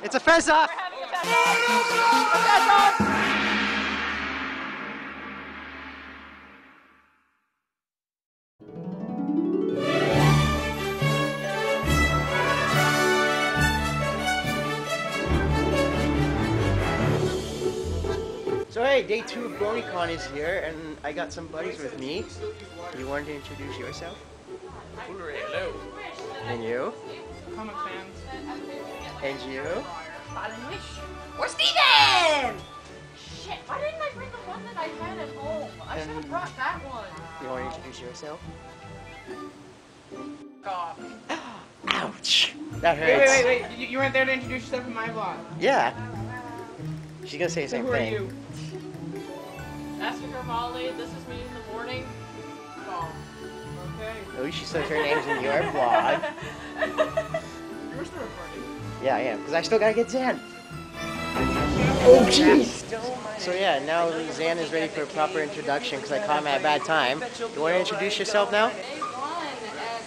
It's a fez off. We're having a fez off. A fez off. So hey, day two of BronyCon is here, and I got some buddies with me. You want to introduce yourself? Hello. And you? Comic Sans. And you? Or Steven! Shit, why didn't I bring the one that I had at home? I should have um, brought that one. You want to introduce yourself? Cough. Ouch! That Wait, hurts. wait, wait, wait. You, you weren't there to introduce yourself in my vlog. Yeah. She's gonna say the So same who are thing. you? Esther Molly, this is me in the morning. Oh. Okay. Oh, she says her name's in your vlog. You're still recording. Yeah, I am, because I still gotta get Xan. Oh, jeez! So yeah, now Xan is ready for a proper introduction because I caught him at a bad time. You want to introduce yourself now? Hey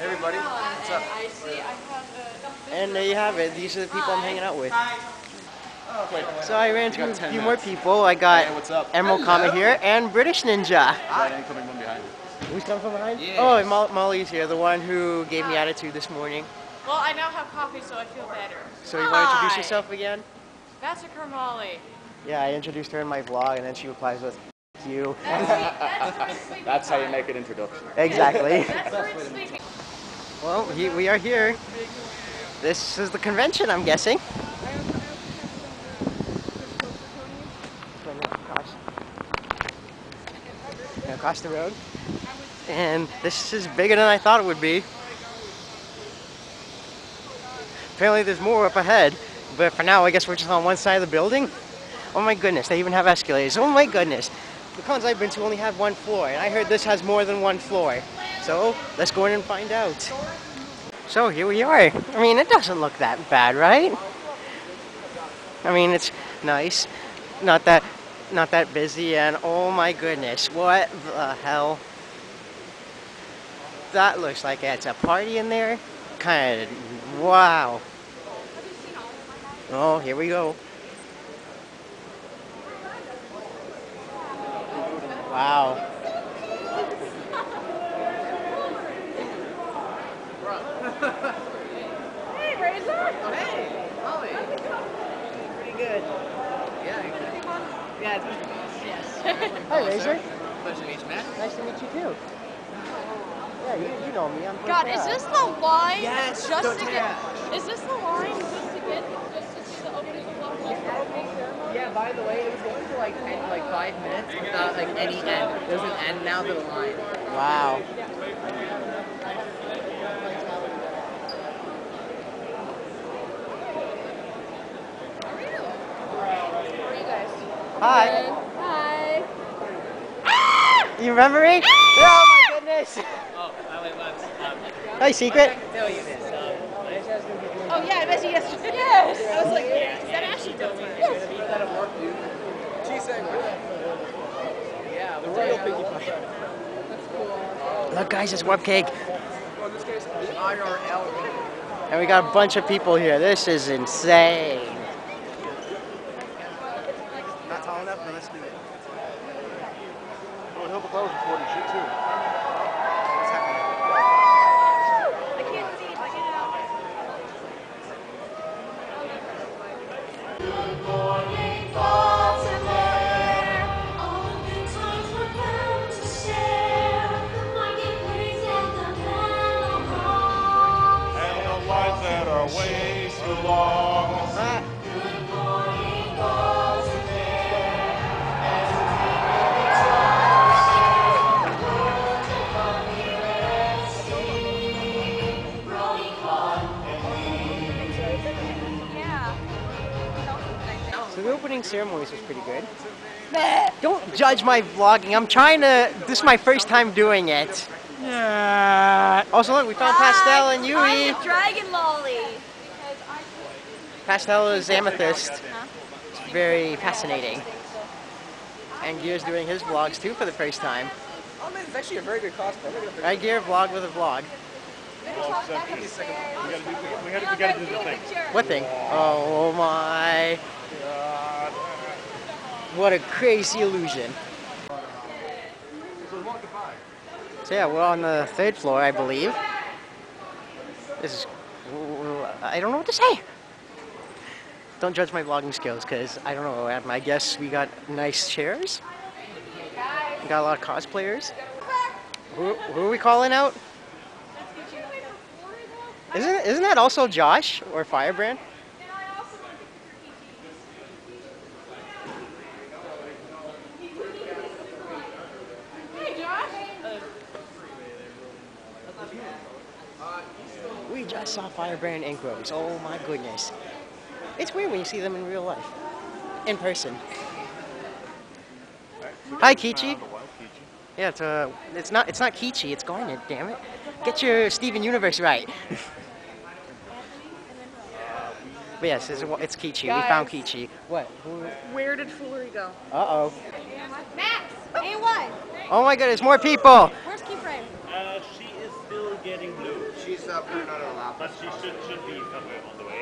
everybody, what's up? I see I have a... And there you have it. These are the people I'm hanging out with. Wait, So I ran into a got 10 few more people. I got Hey, what's up? Emerald Comet here and British Ninja. Right incoming. Who's coming from behind? Yes. Oh, and Molly's here, the one who gave me attitude this morning. Well, I now have coffee, so I feel better. So you want to introduce yourself again? Massacre Molly. Yeah, I introduced her in my vlog, and then she replies with, "F you." That's how you make an introduction. exactly. That's where it's sleeping. well, he, we are here. This is the convention, I'm guessing. Across the road. And this is bigger than I thought it would be. Apparently there's more up ahead, but for now I guess we're just on one side of the building. Oh my goodness, they even have escalators. Oh my goodness. The cons I've been to only have one floor, and I heard this has more than one floor. So let's go in and find out. So here we are. I mean, it doesn't look that bad, right? I mean, it's nice. Not that, not that busy, and oh my goodness, what the hell? That looks like it's a party in there. Kind of, wow. Oh, here we go. Wow. Hey, Razor. Oh, hey, Molly. Pretty good. Yeah. Yeah, it's Yes. Hi, Razor. Pleasure to meet you, man. Nice to meet you too. Yeah, you, you know me. I'm God, is uh, this the line? Yes, Just to get. Is this the line just to get just to see the opening of Love Life, the opening ceremony? Yeah, by the way, it was going for like ten, like five minutes without like any end. There's an end now to the line. Wow. How you? Hi. Hi. You remember me? oh my goodness. Oh, I went once. Um, Hi, Secret. I can tell you this. Um, my name's Ashley Guzman. Oh yeah, I bet you yesterday. Yes. I was like, Yeah, is that Ashley told me Dillon? you're gonna be Yeah, the royal piggy push. Look, guys, it's Wubcake. Well, in this case, the IRL. And we got a bunch of people here. This is insane. Ceremonies was pretty good. Don't judge my vlogging. I'm trying to. This is my first time doing it. Yeah. Also, look, we found Pastel and Yui. I'm Dragon Lolly. Pastel is amethyst. It's very fascinating. And Gear's doing his vlogs too for the first time. Oh man, it's actually a very good cosplay. Look Right, Gear? Vlog with a vlog. 12 seconds. Uh, we gotta do, we, we, gotta, we gotta do the thing. What thing? Oh my. What a crazy illusion. So yeah, we're on the third floor, I believe. This is, I don't know what to say. Don't judge my vlogging skills, because I don't know. My guess, we got nice chairs. We got a lot of cosplayers. Who, who are we calling out? Isn't isn't that also Josh or Firebrand? We just saw Firebrand and Oh my goodness. It's weird when you see them in real life. In person. Hi Keychi. Yeah, it's uh it's not it's not Keychi, it's Garnet, damn it. Get your Steven Universe right. but yes, it's, it's Keychi. We found Keychi. What? Who- Where did Phoolery go? Uh-oh. Max, A1. Oh my goodness, more people! Where's Keyframe? Uh, she is still getting blue, She's uh, putting on her lap. But she should should be somewhere on the way.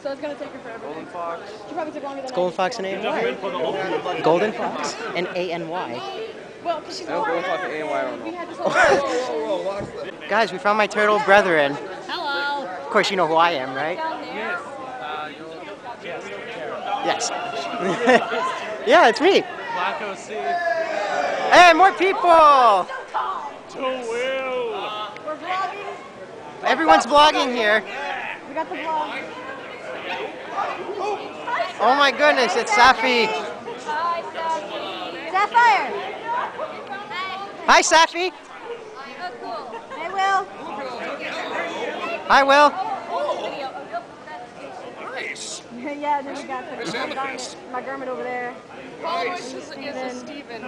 So it's gonna take her forever. Golden Fox. She probably took longer than Golden Fox and A-N-Y. wait for the whole Golden Fox and A-N-Y. Well, because she's I don't Golden Fox and A-Y, I don't We know. had this whole Whoa, whoa. Guys, we found my turtle brethren. Hello. Of course, you know who I am, right? Down there. Yes. yeah, it's me. Flacco C. Hey, more people! To Will. We're vlogging. Everyone's vlogging here. We got the vlog. Oh my goodness, it's Safi. Hi, Sapphire. Sapphire. Hi, Safi. Oh, cool. Hey, Will. Hi, Will. Nice. yeah, then we got the my garment, my garment over there. Nice. Steven.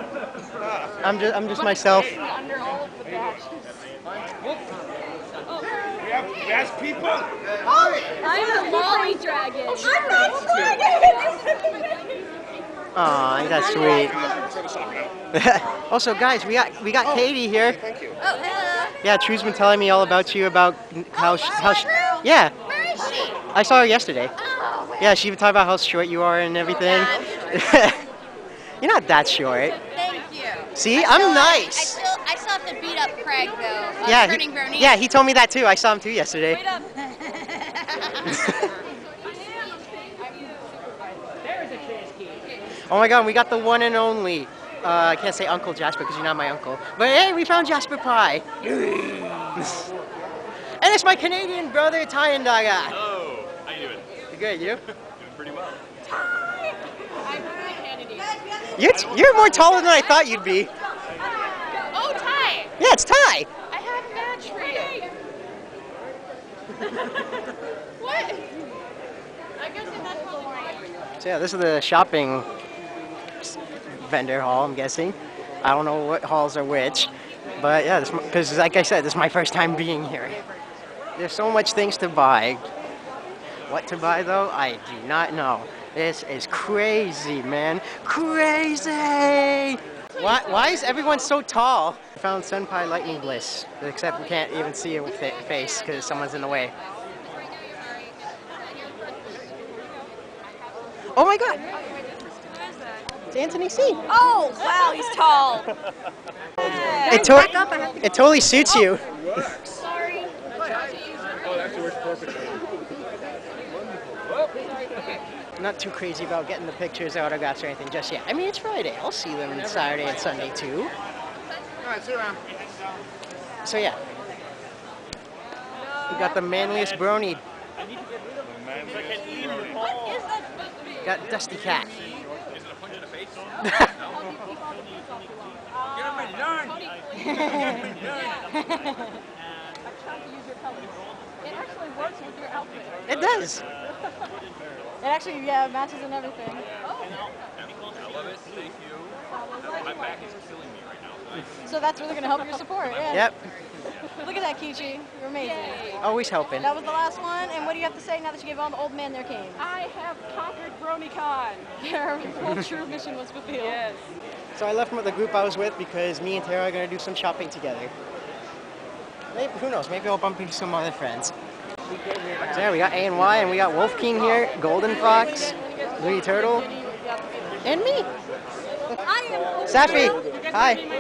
I'm just, I'm just myself. Under all of the badges. We have best people. I'm the lolly dragon. I'm not dragon. Aw, that's sweet. also, guys, we got we got oh, Katie here. Thank you. Oh, hello. Yeah, True's been telling me all about you about how sh- how she, yeah. Where is she? I saw her yesterday. Oh. Yeah, she even talked about how short you are and oh, everything. You're not that short. Thank you. See, I I'm still- nice. To beat up Craig though. Uh, yeah, turning he, yeah, he told me that too. I saw him too yesterday. Wait up. Oh my god, we got the one and only. Uh, I can't say Uncle Jasper because you're not my uncle. But hey, we found Jasper Pie. and it's my Canadian brother, Tyandaga. Oh, how you doing? Good, you? Doing pretty well. You're, t- you're more taller than I thought you'd be. Oh, Ty! Yeah, it's Ty. I have a match for you. what? I guess that's probably. So yeah, this is the shopping vendor hall, I'm guessing. I don't know what halls are which. But yeah, because like I said, this is my first time being here. There's so much things to buy. What to buy though, I do not know. This is crazy, man. Crazy! Why, why is everyone so tall? I found Senpai Lightning Bliss, except we can't even see it with face because someone's in the way. Oh my god! It's Antony C. Oh, wow, he's tall. It, to- it totally suits you. Sorry. Oh, it actually works perfectly. Not too crazy about getting the pictures, autographs, or anything just yet. I mean, it's Friday. I'll see them Saturday and Sunday too. Alright, sit around. So yeah. We got the manliest brony. Got Dustykatt. It actually works with your outfit. It does. It actually, yeah, matches and everything. So that's really going to help your support, yeah. Yep. Look at that, Keychi. You're amazing. Always helping. That was the last one, and what do you have to say now that you gave all the old men their canes? I have conquered BronyCon. Your whole true mission was fulfilled. Yes. So I left with the group I was with because me and Tara are gonna do some shopping together. Maybe, who knows? Maybe I'll bump into some other friends. So yeah, we got A and Y, and we got Wolf King here, Golden Fox, Looney Turtle, and me. I am. Safi, hi. Hi.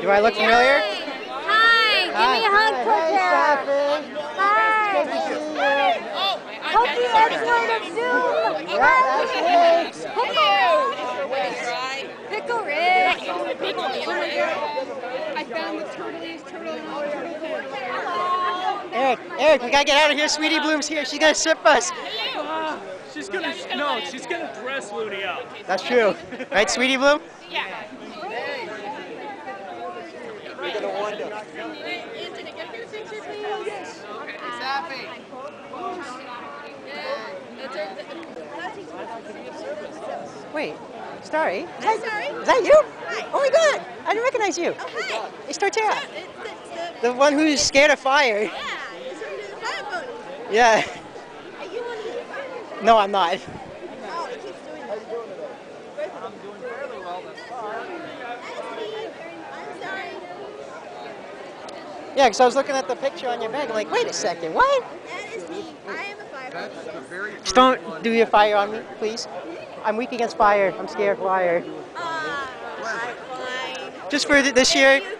Do I look familiar? Hi. Give me a hug, Cookie. Hi. Cookie, let's go to Zoom. Hi. Pickle. Pickle Rick. I found the turtliest turtle in all turtle Eric, Eric, we gotta get out of here. Sweetie Bloom's here. She's gonna strip us. She's gonna, no, she's gonna dress Looney up. That's true. Right, Sweetie Bloom? Antony, get me picture, please. Wait, Starry? Is that, Starry. is that you? Hi. Oh my god, I didn't recognize you. Oh, hi. It's Tortilla. It's, it's, The one who's scared of fire. yeah, it's the fire boat. Yeah. Are you one of the fire No, I'm not. Oh, it keeps doing that. I'm doing fairly well thus far. I'm sorry. Yeah, because I was looking at the picture on your bag. I'm like, wait a second, what? That is me. I am a fire. Just don't do your fire on me, please. I'm weak against fire. I'm scared of fire. Ah, Just for th- this year,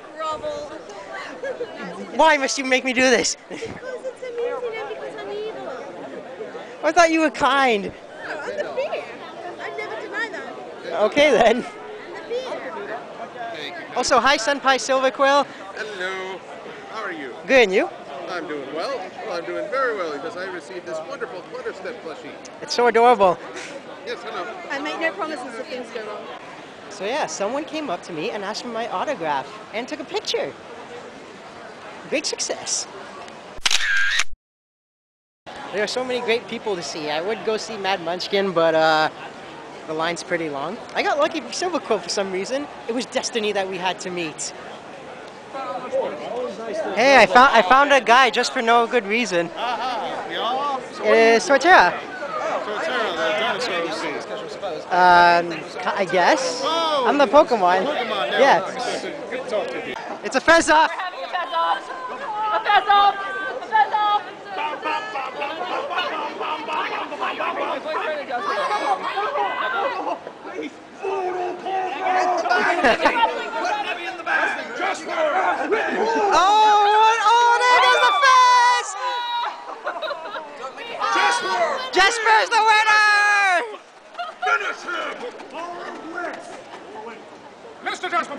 why must you make me do this? Because it's amusing and because I'm evil. I thought you were kind. No, I'm the bear. I've never denied that. Okay then. I'm the bear. Also, hi Senpai Silver Quill. Hello. How are you? Good, and you? I'm doing well. Well, I'm doing very well because I received this wonderful Flutter Step plushie. It's so adorable. Yes, hello. I make no promises if things go wrong. So yeah, someone came up to me and asked for my autograph and took a picture. Great success. There are so many great people to see. I would go see Mad Munchkin, but uh, the line's pretty long. I got lucky for Silver Quill for some reason. It was destiny that we had to meet. Hey, I found I found a guy just for no good reason. It is Torterra. Um, I guess. I'm the Pokemon. Yeah. It's a fez off. Having a fez off. A fez off. A fez off. Oh, oh, there goes the fez! Jesper's the winner!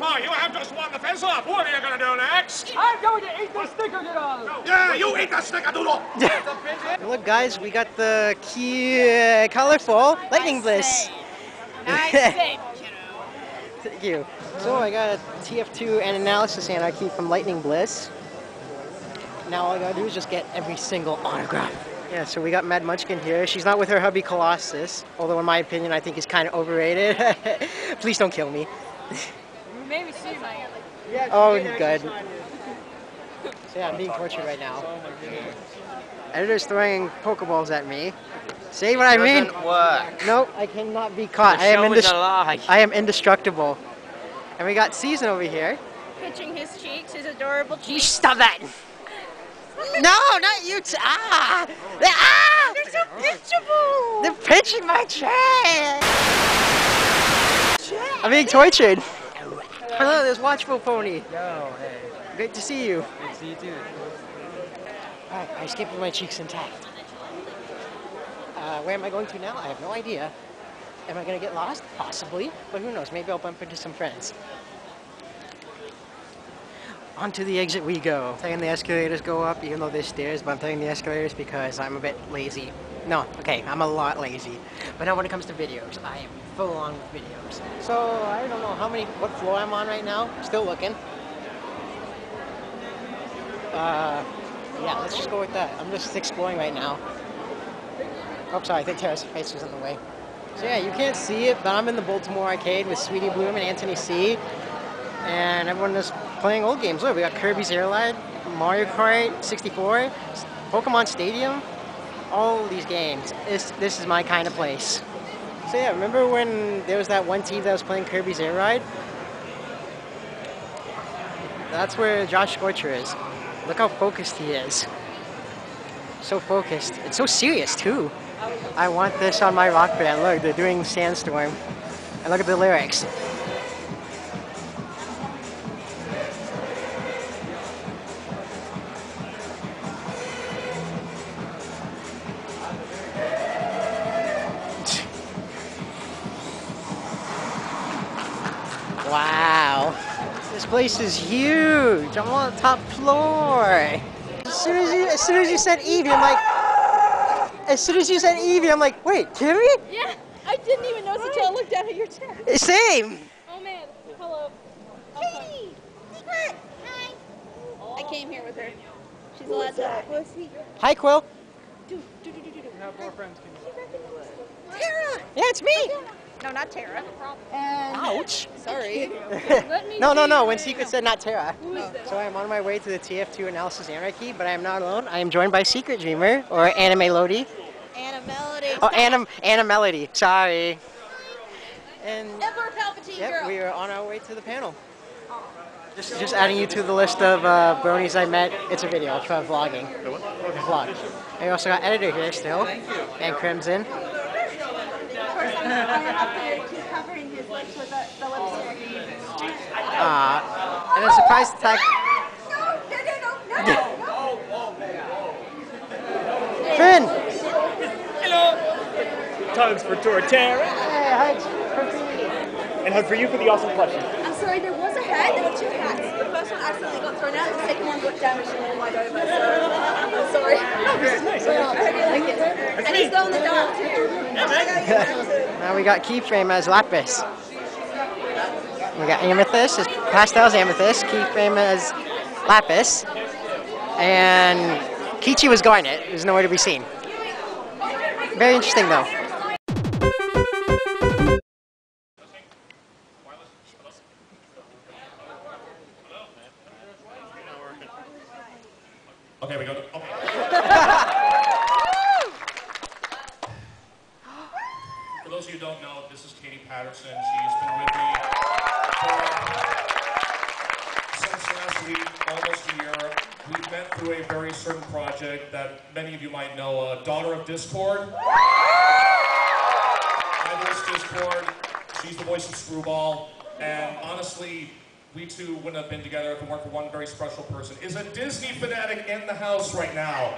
Mr. You have just won the fence off. What are you going to do next? I'm going to eat the snickerdoodle. Yeah, you eat the snickerdoodle. Look, guys, we got the key, colorful lightning bliss. Nice save, kiddo. Thank you. So I got a TF2 and analysis anarchy from Lightning Bliss. Now all I gotta do is just get every single autograph. Yeah, so we got Mad Munchkin here. She's not with her hubby Colossus, although in my opinion I think he's kind of overrated. Please don't kill me. Maybe she might. Oh, good. So yeah, I'm being tortured right now. Editor's throwing Pokeballs at me. See what I mean? work. Nope, I cannot be caught. I am, indest- lie. I am indestructible. And we got Season over here. Pitching his cheeks, his adorable cheeks. You cheeks. stop that! no, not you! T- ah! Ah! They're so pitchable! They're pitching my chair! I'm being tortured. Hello, there's Watchful Pony. Yo, hey. Great to see you. Good to see you too. Alright, I escaped with my cheeks intact. Uh, where am I going to now? I have no idea. Am I going to get lost? Possibly, but who knows? Maybe I'll bump into some friends. Onto the exit we go. I'm taking the escalators go up, even though there's stairs, but I'm taking the escalators because I'm a bit lazy. No, okay, I'm a lot lazy. But now when it comes to videos, I am full on with videos. So, I don't know how many, what floor I'm on right now. Still looking. Uh, yeah, let's just go with that. I'm just exploring right now. Oh, sorry, I think Terrace Face was in the way. So yeah, you can't see it, but I'm in the Baltimore arcade with Sweetie Bloom and Antony C. And everyone is playing old games. Look, we got Kirby's Air Ride, Mario Kart 64, Pokemon Stadium, all these games. This, this is my kind of place. So yeah, remember when there was that one team that was playing Kirby's Air Ride? That's where Josh Scorcher is. Look how focused he is. So focused. It's so serious too. I want this on my rock band. Look, they're doing Sandstorm. And look at the lyrics. Place is huge. I'm on the top floor. As soon as you, as soon as you said Evie, I'm like, as soon as you said Evie, I'm like, wait, Carrie? Yeah, I didn't even notice until I looked down at your chair. Same. Oh man, hello. Hey, secret. Hi. I came here with her. She's allowed to. Hi, Quill. Have more friends. Tara. Yeah, it's me. No, not Tara. Ouch. Sorry. No, no, no. When Secret said not Tara. So I'm on my way to the TF2 Analysis Anarchy, but I am not alone. I am joined by Secret Dreamer, or Animelode. Anna Melody. Oh, Anna, Anna Melody. Sorry. And Emperor Palpatine yep, girl. we are on our way to the panel. Just, just adding you to the list of uh, bronies I met. It's a video. I'll try vlogging. A vlog. I also got editor here still, and Crimson. Uh, and a surprise attack. Finn! Tugs for Torterra. Hey, hugs for me. And hug for you for the awesome question. I'm sorry, there was a hat. First one accidentally got thrown out. The second one got damaged and all wide over. So I'm sorry. No, this is nice. I hope you like it. and he's glow in the dark too. Now we got Keyframe as Lapis. We got Amethyst as Pastel's Amethyst, Keyframe as Lapis, and Keychi was Garnet. There's nowhere to be seen. Very interesting though. You don't know, this is Katie Patterson. She's been with me for since last week, almost a year. We've met through a very certain project that many of you might know, uh, Daughter of Discord. I host Discord. She's the voice of Screwball. And honestly, we two wouldn't have been together if it weren't for one very special person. Is a Disney fanatic in the house right now?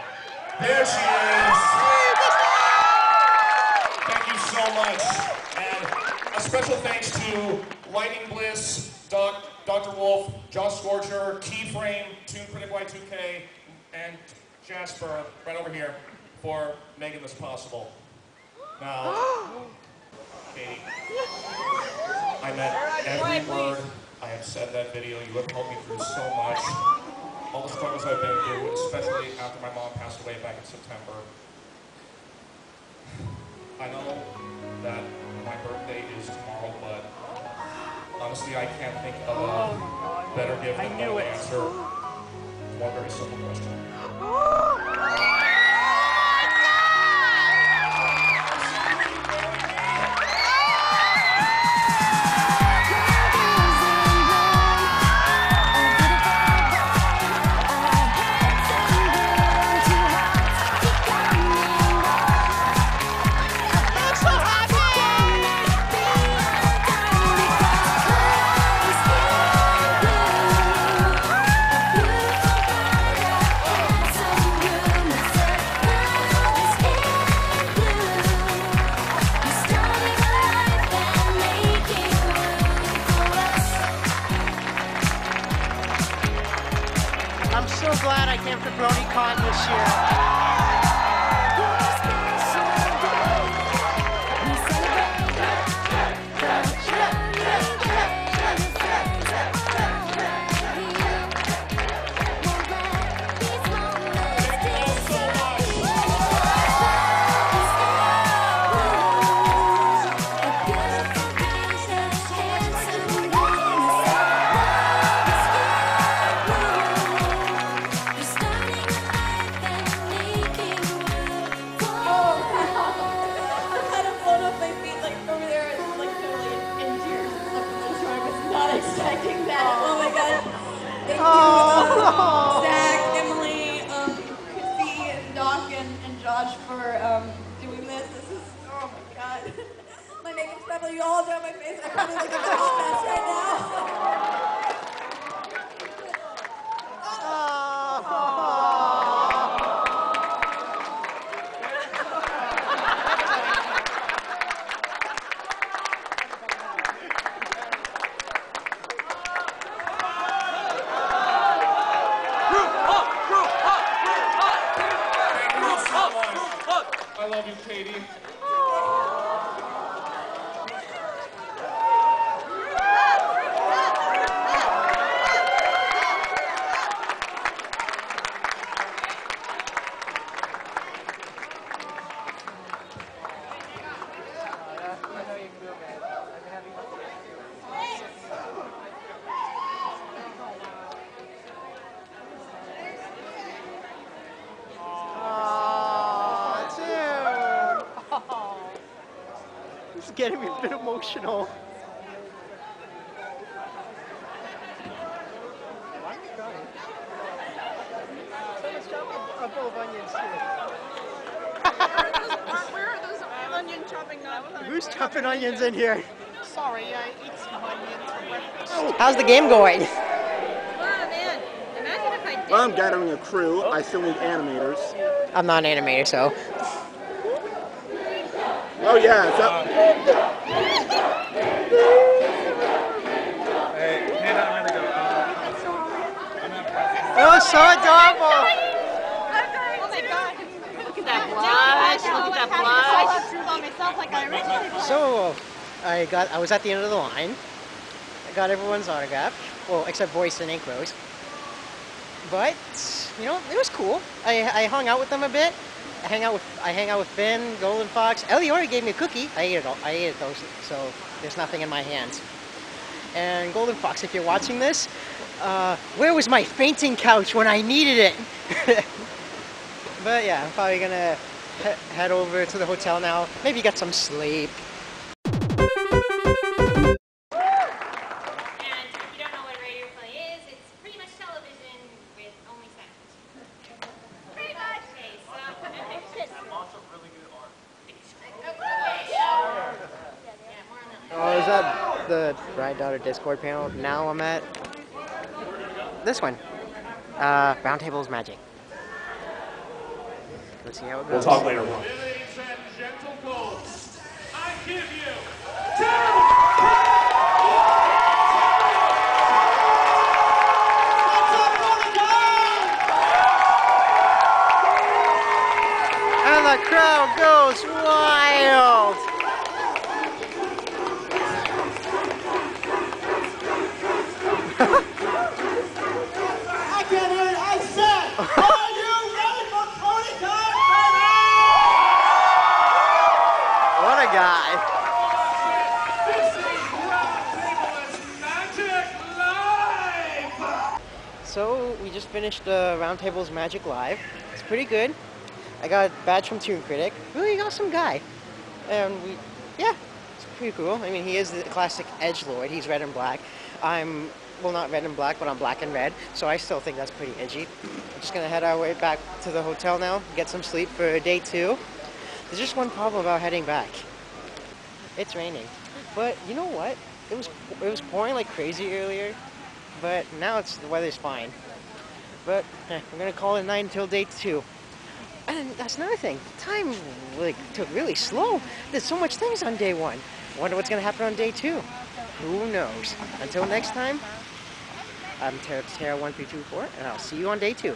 There she is. Thank you so much. And a special thanks to Lightning Bliss, Doc, Dr. Wolf, Josh Scorcher, Keyframe, Tune Critic Y2K, and Jasper, right over here, for making this possible. Now, Katie, I meant every word I have said that video. You have helped me through so much. All the struggles I've been through, especially after my mom passed away back in September. I know that my birthday is tomorrow, but honestly, I can't think of a better gift than to answer one very simple question. love you, Katie. Bit emotional. Why am I crying? Someone's chopping a bowl of onions too. Where are those onion chopping knives? Who's chopping onions in here? Sorry, I eat some onions for breakfast. How's the game going? Oh man, imagine if I did. Well, I'm gathering a crew. I still need animators. I'm not an animator, so. Oh yeah, Oh, so, Oh, so adorable! Oh my god. Look at that blush. Look at that blush. on myself like I. So, I got. I was at the end of the line. I got everyone's autograph. Well, except Boyce and Ink Rose. But you know, it was cool. I, I hung out with them a bit. I hang out with I hang out with Finn, Golden Fox. Eliyora gave me a cookie. I ate it all. I ate it those. So there's nothing in my hands. And Golden Fox, if you're watching this, uh, where was my fainting couch when I needed it? but yeah, I'm probably gonna he- head over to the hotel now. Maybe get some sleep. And if you don't know what radio play is, it's pretty much television with only sound. Pretty much. Okay, so I'm also really good at art. Yeah, more on that. Oh, is that the Bride Daughter Discord panel? Now I'm at this one. Uh, Roundtable's Magic. Let's see how it We'll talk later. Roundtable's Magic Live. It's pretty good. I got a badge from Tune Critic. Really awesome guy. And we, yeah, it's pretty cool. I mean, he is the classic Edge Lord. He's red and black. I'm, well, not red and black, but I'm black and red. So I still think that's pretty edgy. We're just gonna head our way back to the hotel now, get some sleep for day two. There's just one problem about heading back. It's raining. But you know what? It was it was pouring like crazy earlier, but now it's the weather's fine. But eh, we're gonna call it night until day two. And that's another thing. Time like took really slow. There's so much things on day one. Wonder what's gonna happen on day two. Who knows? Until next time, I'm Tara, Torterra one three two four, and I'll see you on day two.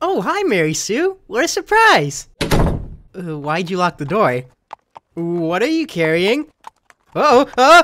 Oh, hi, Mary Sue. What a surprise! Uh, why'd you lock the door? What are you carrying? Uh-oh! Uh,